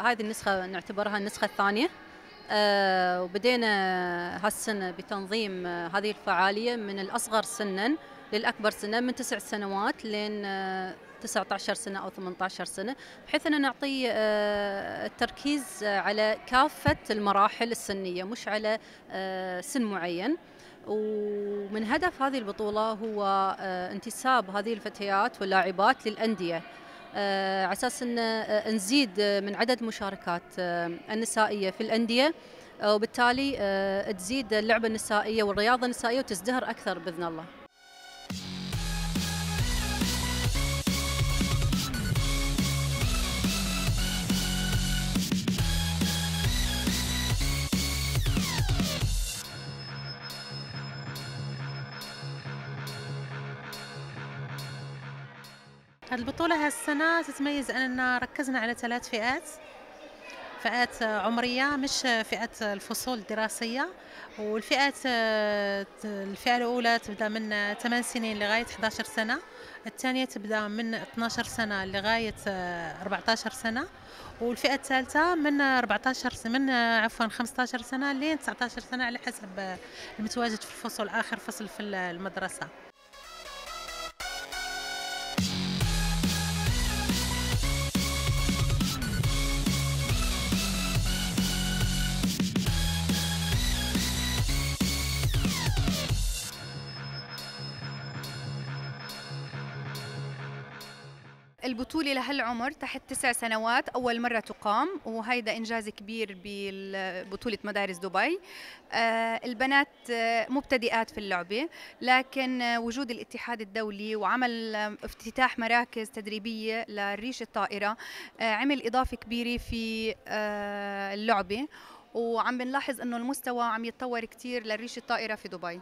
هذه النسخة نعتبرها النسخة الثانية. أه وبدينا هالسنة بتنظيم آه، هذه الفعالية من الأصغر سنا. للأكبر سنا من تسع سنوات لين آه 19 سنة أو 18 سنة بحيث أن نعطي آه التركيز على كافة المراحل السنية مش على آه سن معين ومن هدف هذه البطولة هو آه انتساب هذه الفتيات واللاعبات للأندية آه، على أساس أن آه، نزيد من عدد مشاركات آه، النسائية في الأندية وبالتالي تزيد اللعبة النسائية والرياضة النسائية وتزدهر أكثر بإذن الله. البطولة هالسنة تتميز أننا ركزنا على ثلاث فئات. فئات عمرية مش فئة الفصول الدراسية. والفئات الفئة الأولى تبدأ من 8 سنين لغاية 11 سنة. الثانية تبدأ من 12 سنة لغاية 14 سنة. والفئة الثالثة من 14 سنة من عفوا 15 سنة لين 19 سنة على حسب المتواجد في الفصل آخر فصل في المدرسة. البطولة لهالعمر تحت تسع سنوات أول مرة تقام وهيدا إنجاز كبير ببطولة مدارس دبي. آه، البنات آه، مبتدئات في اللعبة لكن وجود الاتحاد الدولي وعمل افتتاح مراكز تدريبية لريش الطائرة آه، عمل إضافة كبيرة في اللعبة. وعم بنلاحظ إنه المستوى عم يتطور كثير لريش الطائرة في دبي.